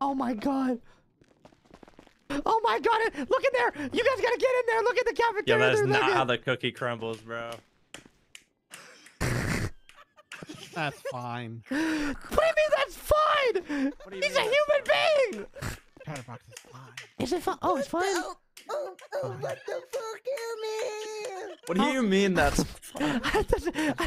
Oh my god. Oh my god! Look in there! You guys gotta get in there! Look at the cafeteria. Yeah, that's not how the cookie crumbles, bro. That's fine. What do you mean that's fine? He's mean a human human being! Chatterbox is fine. Is it fine? Oh, it's fine. Oh, oh, oh, what the fuck, man? What do you oh. mean that's I,